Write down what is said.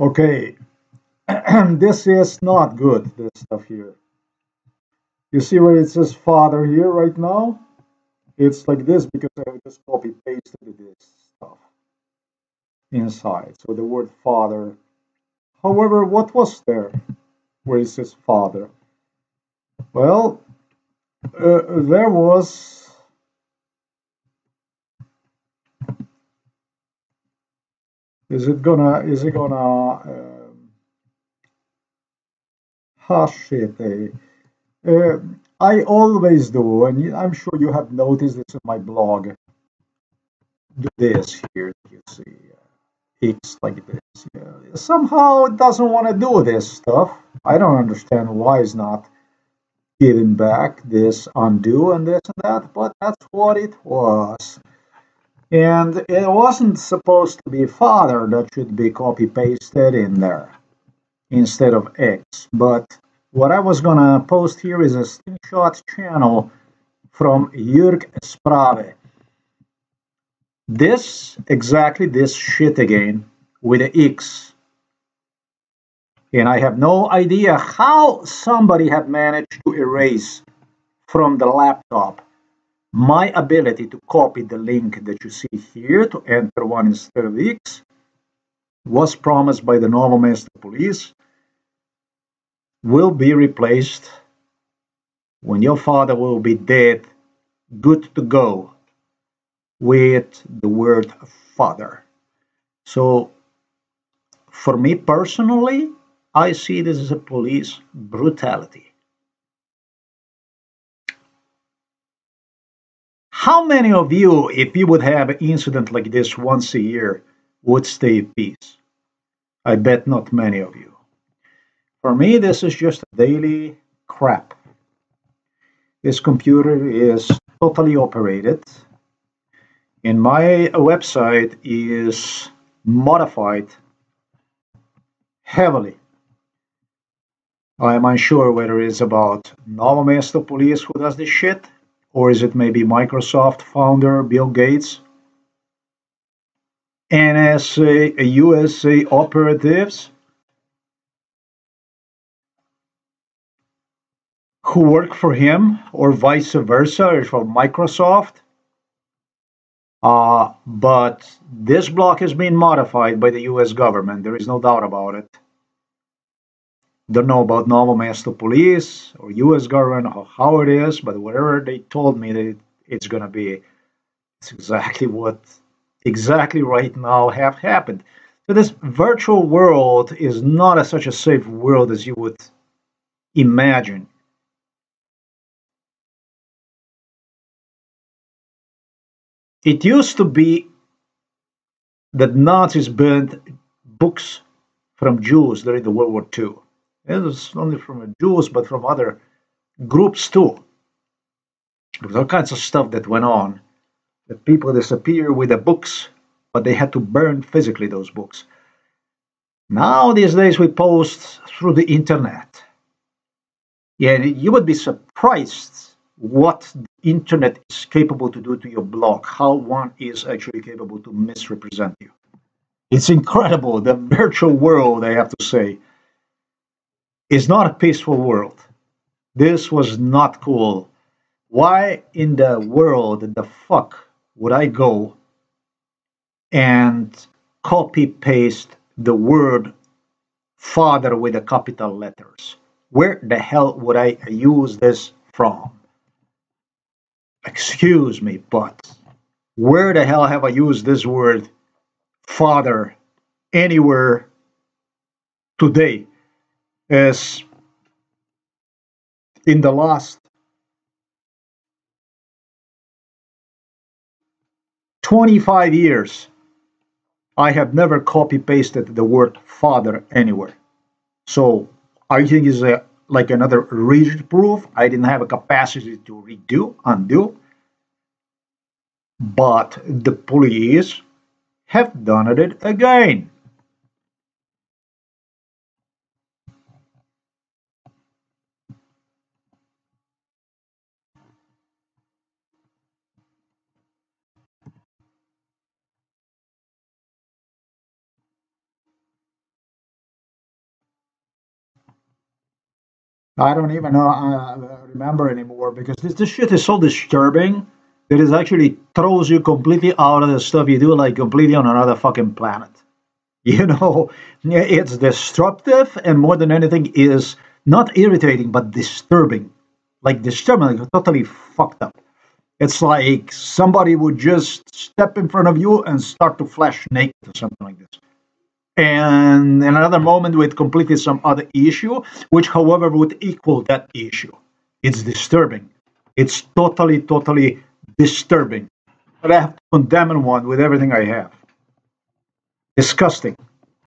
Okay, this is not good, this stuff here. You see where it says father here right now? It's like this because I just copy pasted this stuff inside. So the word father. However, what was there where it says father? Well, uh, there was is it gonna is it gonna um, hush it eh? uh, I always do and I'm sure you have noticed this in my blog do this here you see it's like this yeah. somehow it doesn't want to do this stuff I don't understand why it's not giving back this undo and this and that, but that's what it was. And it wasn't supposed to be father that should be copy pasted in there instead of X. But what I was gonna post here is a screenshot channel from Jörg Sprave. This, exactly this shit again, with the X and I have no idea how somebody had managed to erase from the laptop my ability to copy the link that you see here to enter one instead of X was promised by the Novo Mesto Police will be replaced when your father will be dead, good to go, with the word father. So, for me personally, I see this as a police brutality. How many of you, if you would have an incident like this once a year, would stay peace? I bet not many of you. For me, this is just daily crap. This computer is totally operated, and my website is modified heavily I'm unsure whether it's about Novo Mesto Police who does this shit, or is it maybe Microsoft founder Bill Gates, NSA, USA operatives? Who work for him, or vice versa, or from Microsoft. Uh, but this block has been modified by the US government, there is no doubt about it don't know about Novo Mesto police or U.S. government or how it is, but whatever they told me that it's going to be, it's exactly what exactly right now have happened. So this virtual world is not a, such a safe world as you would imagine. It used to be that Nazis burned books from Jews during the World War II. It was only from Jews, but from other groups too. There was all kinds of stuff that went on. The people disappear with the books, but they had to burn physically those books. Now, these days, we post through the internet. Yeah, you would be surprised what the internet is capable to do to your blog, how one is actually capable to misrepresent you. It's incredible, the virtual world, I have to say is not a peaceful world. This was not cool. Why in the world the fuck would I go and copy paste the word father with the capital letters? Where the hell would I use this from? Excuse me, but where the hell have I used this word father anywhere today? Is in the last 25 years, I have never copy pasted the word father anywhere. So I think it's a like another rigid proof. I didn't have a capacity to redo, undo. But the police have done it again. I don't even know, uh, remember anymore because this, this shit is so disturbing that it actually throws you completely out of the stuff you do, like completely on another fucking planet. You know, it's disruptive and more than anything is not irritating but disturbing. Like disturbing, like totally fucked up. It's like somebody would just step in front of you and start to flash naked or something like this. And in another moment with completely some other issue, which however would equal that issue. It's disturbing. It's totally, totally disturbing. But I have to condemn one with everything I have. Disgusting.